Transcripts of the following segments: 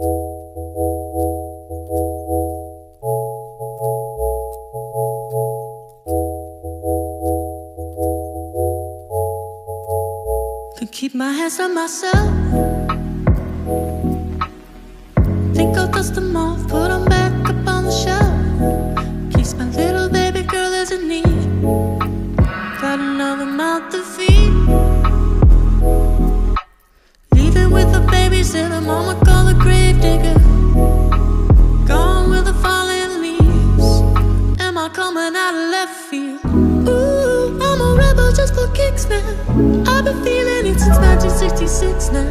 To keep my hands on myself. Think I'll dust them off, put them back up on the shelf. Case my little baby girl is in need. Got another mouth to feed. Leave it with the babysitter, mama call the now. I've been feeling it since 1966 now.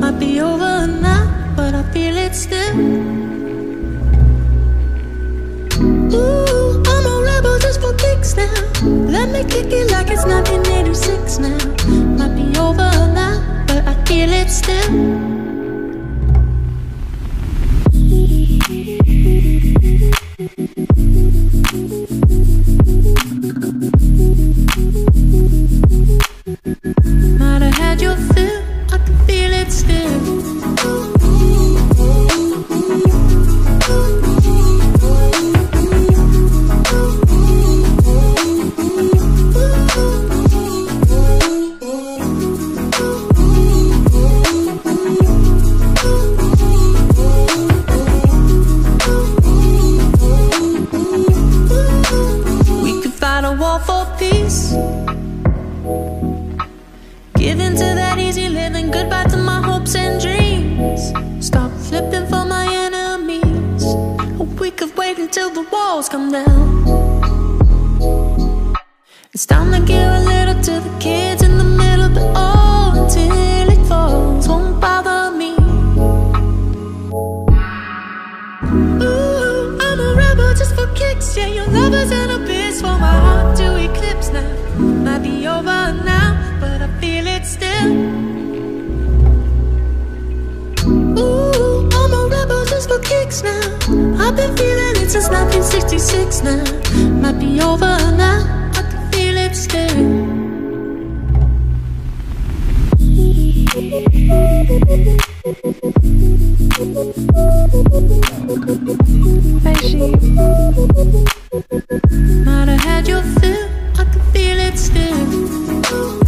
Might be over now, but I feel it still. Ooh, I'm a rebel just for kicks now. Let me kick it like it's 1986 now. Might be over now, but I feel it still. Might still. The walls come down. It's time to give a little to the kids in the middle, but oh, until it falls, won't bother me. Ooh, I'm a rebel just for kicks. Yeah, your lover's an abyss for my heart to eclipse now. Might be over since 1966 now. Might be over now, I can feel it still. Might have had your fill, I can feel it still.